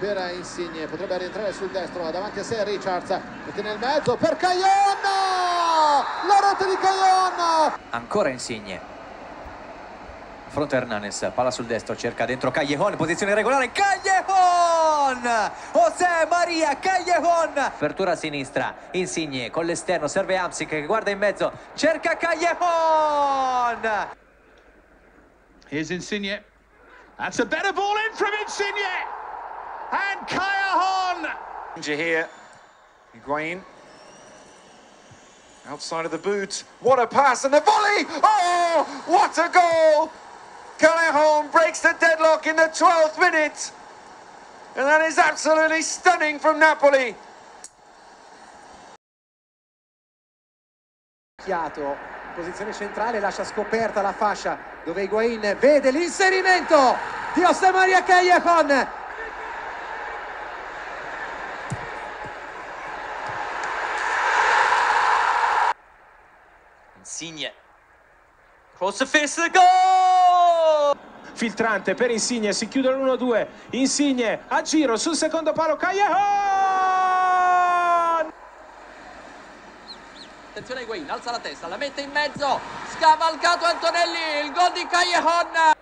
per Insigne, potrebbe rientrare sul destro, davanti a sé Richards, mette nel mezzo per Caillon! La rete di Caillon! Ancora Insigne. Fronte Hernanes, palla sul destro, cerca dentro Callejon, posizione regolare, Callejon! José Maria Callejon! Apertura a sinistra, Insigne con l'esterno, serve Amsic che guarda in mezzo, cerca Callejon! Here's Insigne. That's a better ball in from Insigne! And Kaya Here, Higuain. Outside of the boot. What a pass and the volley! Oh, what a goal! Callejon breaks the deadlock in the 12th minute. And that is absolutely stunning from Napoli. Chiato, posizione centrale, lascia scoperta la fascia dove Higuain vede l'inserimento di José Maria Callejon Insigne. Cross face goal! Filtrante per Insigne, si chiude l'1-2. Insigne a giro sul secondo palo, Callejon! Attenzione Higuain, alza la testa, la mette in mezzo, scavalcato Antonelli, il gol di Callejon!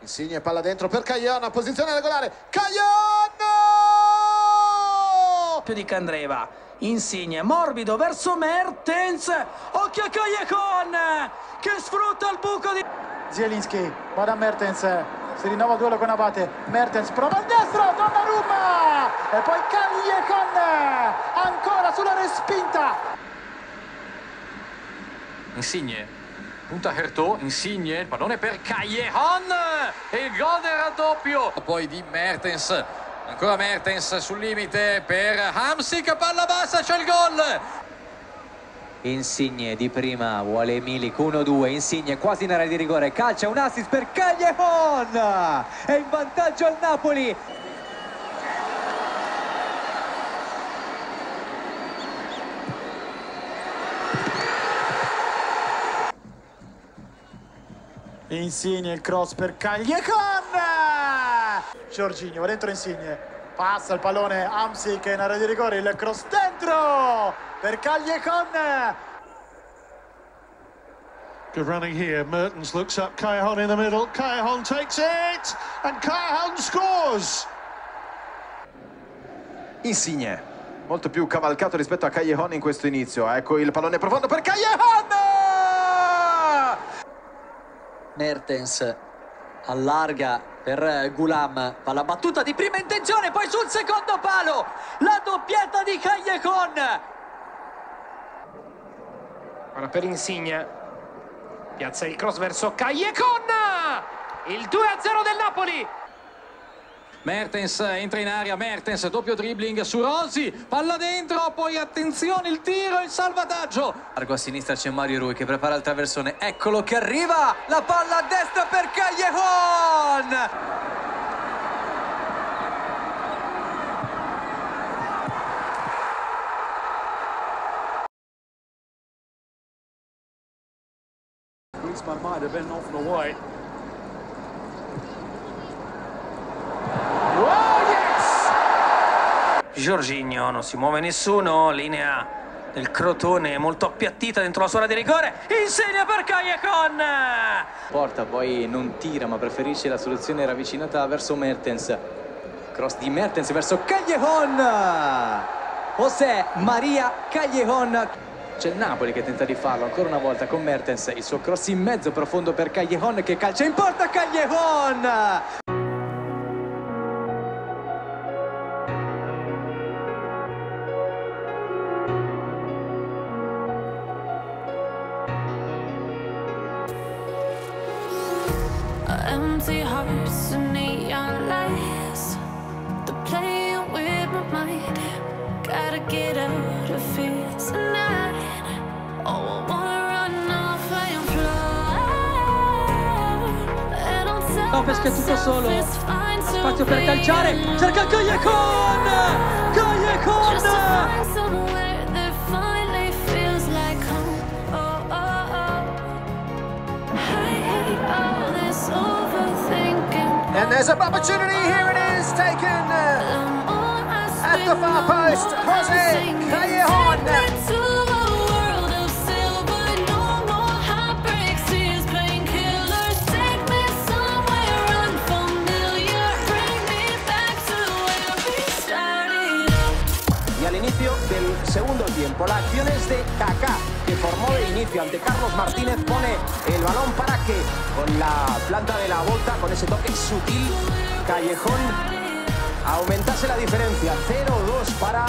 Insigne palla dentro per Caillon, posizione regolare, Caillon! Più di Candreva, Insigne, morbido verso Mertens, occhio a Callejon che sfrutta il buco di... Zielinski, va da Mertens, si rinnova il duello con Abate, Mertens prova il destro, Donnarumma e poi Callejon ancora sulla respinta. Insigne, punta Herto, Insigne, il pallone per Callejon e il gol del raddoppio. Poi di Mertens, ancora Mertens sul limite per Hamsik, palla bassa, c'è il gol. Insigne di prima vuole Milik 1-2 Insigne quasi in area di rigore calcia un assist per Callejon è in vantaggio al Napoli. Insigne il cross per Callejon Giorginio va dentro Insigne passa il pallone Amsic in area di rigore il cross dentro per Callejon Good running here. Mertens looks up. Callejon in the middle. Callejon takes it. And Callejon scores. Insigne, molto più cavalcato rispetto a Callejon in questo inizio. Ecco il pallone profondo per Callejon! Mertens allarga per Gulam. Palla battuta di prima intenzione poi sul secondo palo. La doppietta di Callejon. Ora per Insigne. Piazza il cross verso Callejon. Il 2-0 del Napoli Mertens entra in area, Mertens doppio dribbling su Rossi, palla dentro, poi attenzione il tiro, il salvataggio. Largo a sinistra c'è Mario Rui che prepara il traversone, eccolo che arriva, la palla a destra per Callejon. Griezmann might have been off the way. Giorginio, non si muove nessuno, linea del Crotone molto appiattita dentro la zona di rigore, insegna per Callejon! Porta poi non tira ma preferisce la soluzione ravvicinata verso Mertens. Cross di Mertens verso Callejon! José Maria Callejon. C'è il Napoli che tenta di farlo ancora una volta con Mertens, il suo cross in mezzo profondo per Callejon che calcia in porta Callejon! Hearts and neon lights. They're playing with my mind. Gotta get out of here tonight. Oh, I wanna run off and fly. And I'll tell Lopez che è tutto solo, spazio per calciare, cerca Callejon! Just there's an opportunity. Here it is, taken uh, at the far post. Jose Callejon. Del segundo tiempo, la acción es de Kaká, formó de inicio ante Carlos Martínez, pone el balón para que con la planta de la bota, con ese toque sutil, Callejón aumentase la diferencia. 0-2 para...